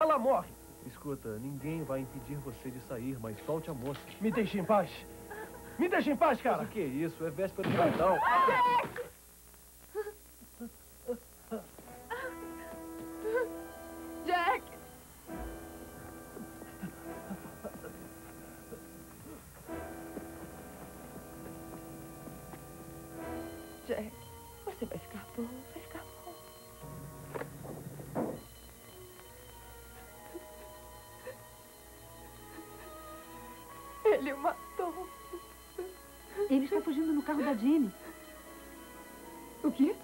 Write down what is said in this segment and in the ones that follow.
ela morre. Escuta, ninguém vai impedir você de sair, mas solte a moça. Me deixe em paz. Me deixe em paz, cara. Mas o que é isso? É véspera de Natal. Jack! Jack, você vai ficar bom, vai ficar bom. Ele o matou. Ele está fugindo no carro da Jenny. O quê?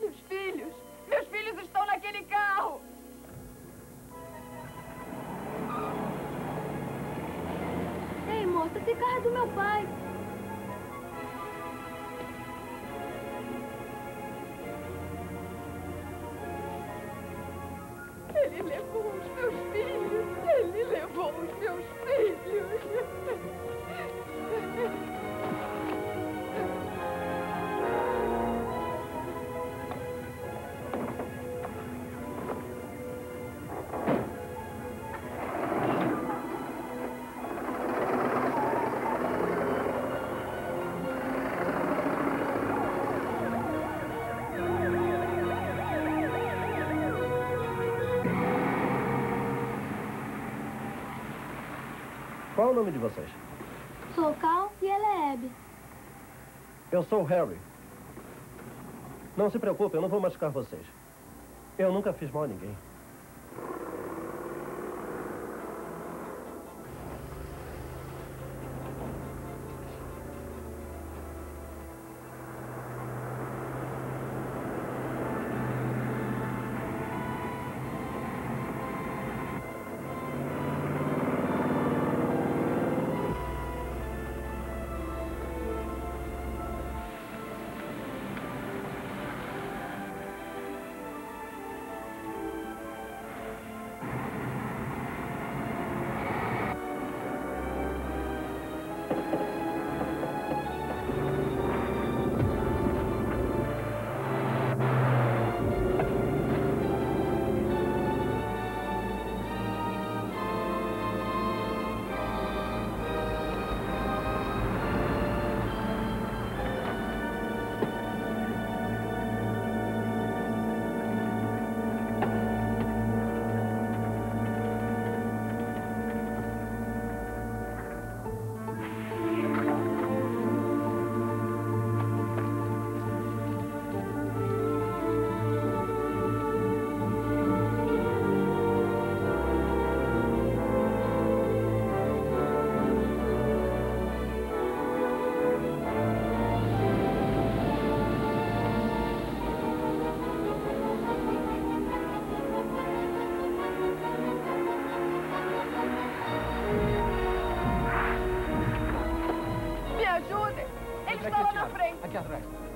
Meus filhos! Meus filhos estão naquele carro! Ei, moça, esse carro é do meu pai. Ele levou os meus filhos! Ele levou os Qual o nome de vocês? Sou Cal e ela é Abby. Eu sou o Harry. Não se preocupe, eu não vou machucar vocês. Eu nunca fiz mal a ninguém. Aqui atrás.